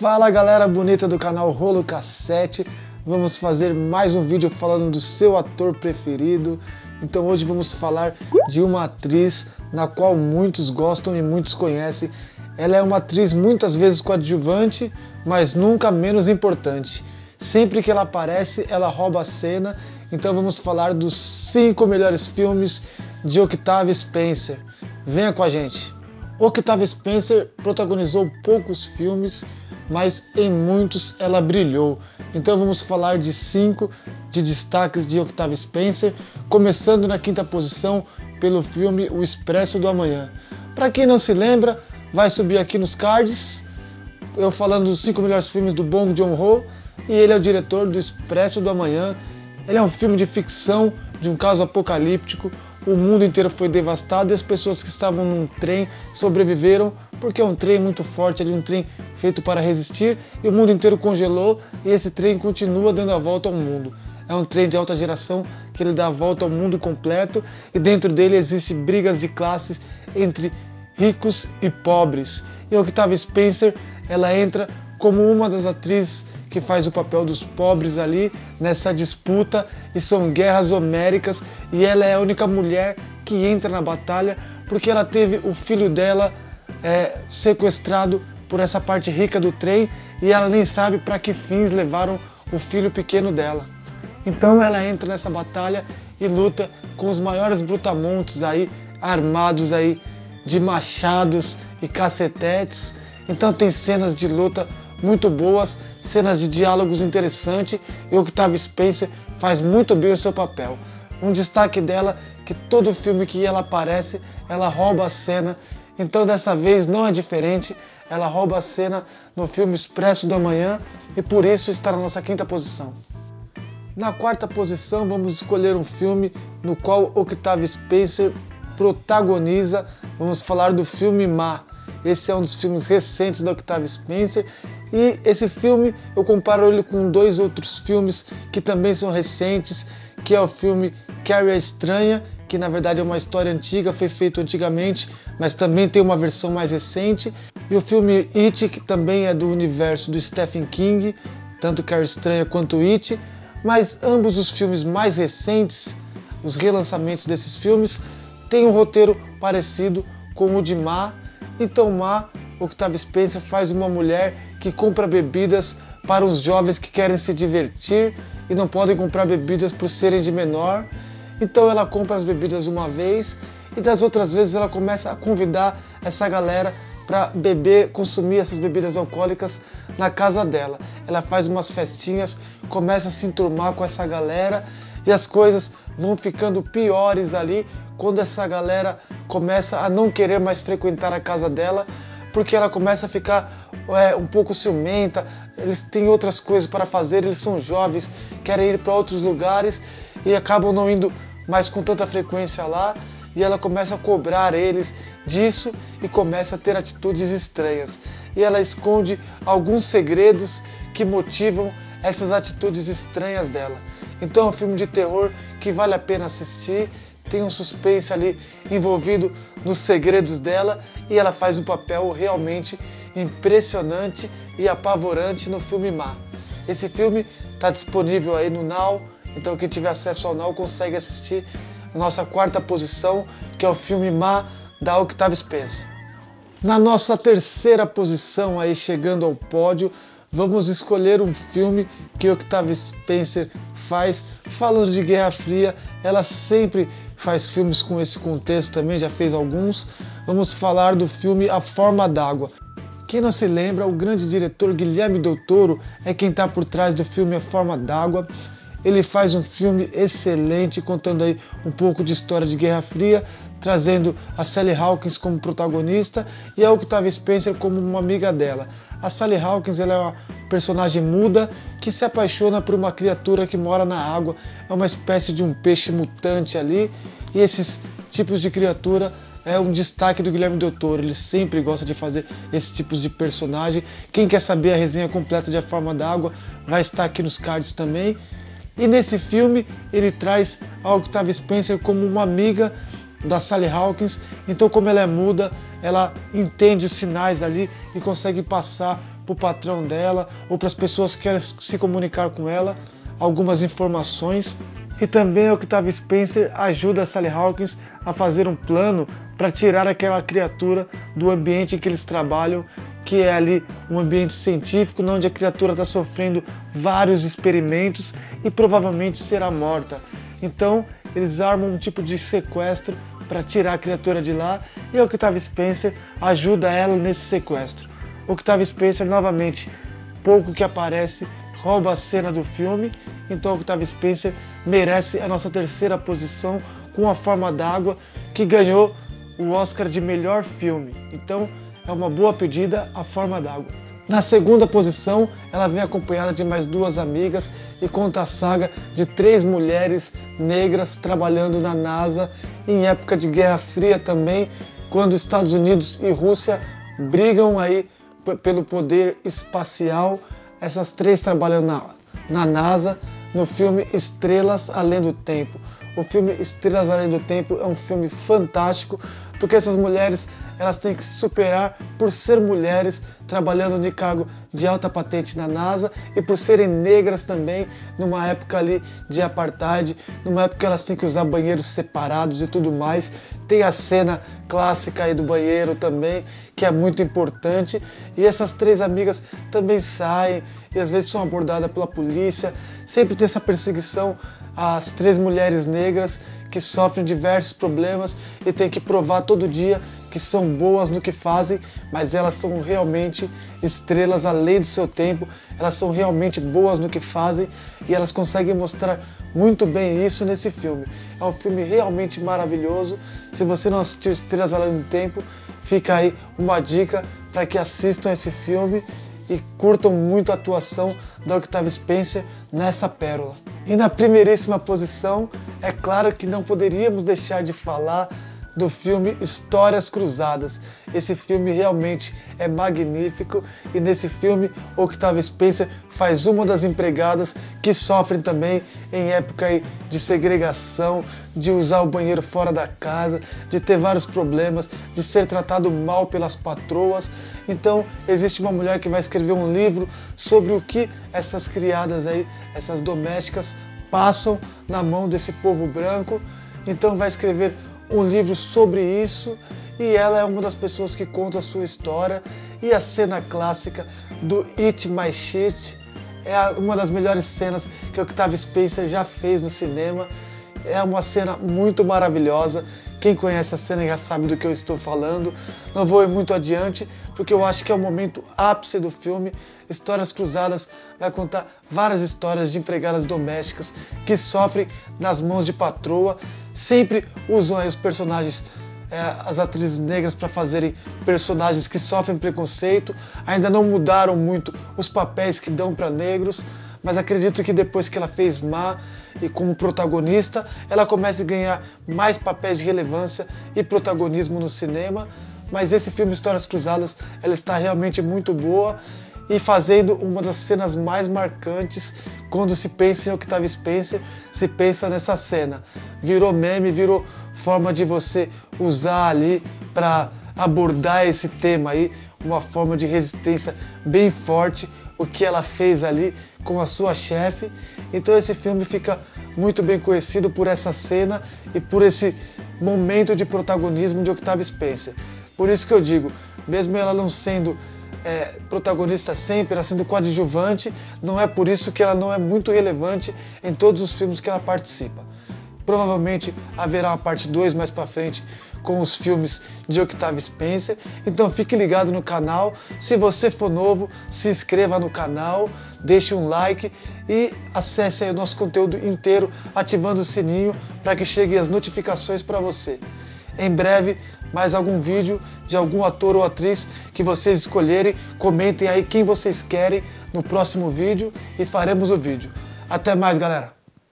Fala galera bonita do canal Rolo Cassete, vamos fazer mais um vídeo falando do seu ator preferido. Então hoje vamos falar de uma atriz na qual muitos gostam e muitos conhecem. Ela é uma atriz muitas vezes coadjuvante, mas nunca menos importante. Sempre que ela aparece, ela rouba a cena. Então vamos falar dos cinco melhores filmes de Octavia Spencer. Venha com a gente. Octavia Spencer protagonizou poucos filmes, mas em muitos ela brilhou. Então vamos falar de cinco de destaques de Octavia Spencer, começando na quinta posição pelo filme O Expresso do Amanhã. Para quem não se lembra, vai subir aqui nos cards, eu falando dos cinco melhores filmes do Bong Joon-ho, e ele é o diretor do Expresso do Amanhã. Ele é um filme de ficção de um caso apocalíptico o mundo inteiro foi devastado e as pessoas que estavam num trem sobreviveram porque é um trem muito forte, ali um trem feito para resistir e o mundo inteiro congelou e esse trem continua dando a volta ao mundo. É um trem de alta geração que ele dá a volta ao mundo completo e dentro dele existem brigas de classes entre ricos e pobres. E Octavia Spencer, ela entra como uma das atrizes que faz o papel dos pobres ali nessa disputa e são guerras homéricas e ela é a única mulher que entra na batalha porque ela teve o filho dela é, sequestrado por essa parte rica do trem e ela nem sabe para que fins levaram o filho pequeno dela. Então ela entra nessa batalha e luta com os maiores brutamontes aí armados aí de machados e cacetetes. Então tem cenas de luta muito boas, cenas de diálogos interessantes e Octavia Spencer faz muito bem o seu papel. Um destaque dela que todo filme que ela aparece, ela rouba a cena. Então dessa vez não é diferente, ela rouba a cena no filme Expresso do Amanhã e por isso está na nossa quinta posição. Na quarta posição vamos escolher um filme no qual Octavia Spencer protagoniza. Vamos falar do filme Ma. Esse é um dos filmes recentes da Octavia Spencer e esse filme eu comparo ele com dois outros filmes que também são recentes, que é o filme Carrie a Estranha, que na verdade é uma história antiga, foi feito antigamente, mas também tem uma versão mais recente, e o filme It, que também é do universo do Stephen King, tanto Carrie Estranha quanto It, mas ambos os filmes mais recentes, os relançamentos desses filmes, têm um roteiro parecido com o de Ma, então Ma Octavia Spencer faz uma mulher que compra bebidas para os jovens que querem se divertir e não podem comprar bebidas por serem de menor. Então ela compra as bebidas uma vez e das outras vezes ela começa a convidar essa galera para beber, consumir essas bebidas alcoólicas na casa dela. Ela faz umas festinhas, começa a se enturmar com essa galera e as coisas vão ficando piores ali quando essa galera começa a não querer mais frequentar a casa dela porque ela começa a ficar é, um pouco ciumenta, eles têm outras coisas para fazer, eles são jovens, querem ir para outros lugares e acabam não indo mais com tanta frequência lá. E ela começa a cobrar eles disso e começa a ter atitudes estranhas. E ela esconde alguns segredos que motivam essas atitudes estranhas dela. Então é um filme de terror que vale a pena assistir tem um suspense ali envolvido nos segredos dela e ela faz um papel realmente impressionante e apavorante no filme Má. Esse filme está disponível aí no Now, então quem tiver acesso ao Now consegue assistir a nossa quarta posição, que é o filme Má da Octavia Spencer. Na nossa terceira posição aí chegando ao pódio, vamos escolher um filme que Octavia Spencer faz falando de Guerra Fria. Ela sempre faz filmes com esse contexto também, já fez alguns. Vamos falar do filme A Forma d'Água. Quem não se lembra, o grande diretor Guilherme Del Toro é quem está por trás do filme A Forma d'Água. Ele faz um filme excelente, contando aí um pouco de história de Guerra Fria, trazendo a Sally Hawkins como protagonista e a Octavia Spencer como uma amiga dela. A Sally Hawkins ela é uma personagem muda que se apaixona por uma criatura que mora na água, é uma espécie de um peixe mutante ali, e esses tipos de criatura é um destaque do Guilherme Del Toro, ele sempre gosta de fazer esses tipos de personagem. Quem quer saber a resenha completa de A Forma da Água vai estar aqui nos cards também. E nesse filme ele traz a Octavia Spencer como uma amiga da Sally Hawkins. Então, como ela é muda, ela entende os sinais ali e consegue passar para o patrão dela ou para as pessoas que querem se comunicar com ela algumas informações. E também Octavia Spencer ajuda a Sally Hawkins a fazer um plano para tirar aquela criatura do ambiente em que eles trabalham, que é ali um ambiente científico, onde a criatura está sofrendo vários experimentos e provavelmente será morta. Então eles armam um tipo de sequestro para tirar a criatura de lá e Octavia Spencer ajuda ela nesse sequestro. Octavia Spencer novamente, pouco que aparece, rouba a cena do filme, então Octavia Spencer merece a nossa terceira posição com A Forma d'Água, que ganhou o Oscar de melhor filme. Então é uma boa pedida A Forma d'Água. Na segunda posição, ela vem acompanhada de mais duas amigas e conta a saga de três mulheres negras trabalhando na NASA em época de Guerra Fria também, quando Estados Unidos e Rússia brigam aí pelo poder espacial. Essas três trabalham na, na NASA no filme Estrelas Além do Tempo. O filme Estrelas Além do Tempo é um filme fantástico porque essas mulheres elas têm que se superar por ser mulheres trabalhando de cargo de alta patente na NASA e por serem negras também numa época ali de apartheid, numa época que elas têm que usar banheiros separados e tudo mais. Tem a cena clássica aí do banheiro também, que é muito importante. E essas três amigas também saem e às vezes são abordadas pela polícia. Sempre tem essa perseguição às três mulheres negras que sofrem diversos problemas e têm que provar todo dia que são boas no que fazem, mas elas são realmente estrelas além do seu tempo, elas são realmente boas no que fazem e elas conseguem mostrar muito bem isso nesse filme. É um filme realmente maravilhoso. Se você não assistiu Estrelas Além do Tempo, fica aí uma dica para que assistam esse filme e curtam muito a atuação da Octavia Spencer nessa pérola. E na primeiríssima posição, é claro que não poderíamos deixar de falar do filme Histórias Cruzadas. Esse filme realmente é magnífico e nesse filme Octavia Spencer faz uma das empregadas que sofrem também em época de segregação, de usar o banheiro fora da casa, de ter vários problemas, de ser tratado mal pelas patroas. Então existe uma mulher que vai escrever um livro sobre o que essas criadas aí, essas domésticas passam na mão desse povo branco. Então vai escrever um livro sobre isso e ela é uma das pessoas que conta a sua história e a cena clássica do Eat My Shit é uma das melhores cenas que o Octavia Spencer já fez no cinema. É uma cena muito maravilhosa. Quem conhece a cena já sabe do que eu estou falando. Não vou ir muito adiante, porque eu acho que é o momento ápice do filme. Histórias Cruzadas vai contar várias histórias de empregadas domésticas que sofrem nas mãos de patroa sempre usam aí os personagens, é, as atrizes negras para fazerem personagens que sofrem preconceito. Ainda não mudaram muito os papéis que dão para negros, mas acredito que depois que ela fez Má e como protagonista, ela começa a ganhar mais papéis de relevância e protagonismo no cinema. Mas esse filme Histórias Cruzadas, ela está realmente muito boa e fazendo uma das cenas mais marcantes quando se pensa em Octavia Spencer, se pensa nessa cena. Virou meme, virou forma de você usar ali para abordar esse tema aí, uma forma de resistência bem forte, o que ela fez ali com a sua chefe. Então esse filme fica muito bem conhecido por essa cena e por esse momento de protagonismo de Octavia Spencer. Por isso que eu digo, mesmo ela não sendo é, protagonista sempre, ela sendo coadjuvante, não é por isso que ela não é muito relevante em todos os filmes que ela participa. Provavelmente haverá uma parte 2 mais para frente com os filmes de Octavia Spencer. Então fique ligado no canal. Se você for novo, se inscreva no canal, deixe um like e acesse o nosso conteúdo inteiro ativando o sininho para que cheguem as notificações para você. Em breve mais algum vídeo de algum ator ou atriz que vocês escolherem. Comentem aí quem vocês querem no próximo vídeo e faremos o vídeo. Até mais, galera!